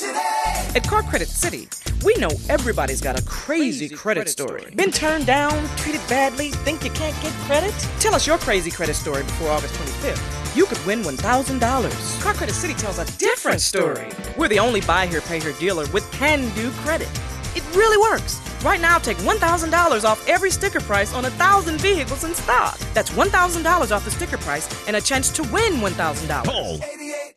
At Car Credit City, we know everybody's got a crazy, credit, story. Been turned down, treated badly, think you can't get credit? Tell us your crazy credit story before August 25th. You could win $1,000. Car Credit City tells a different story. We're the only buy here, pay here dealer with can do credit. It really works. Right now, take $1,000 off every sticker price on 1,000 vehicles in stock. That's $1,000 off the sticker price and a chance to win $1,000. Call 88,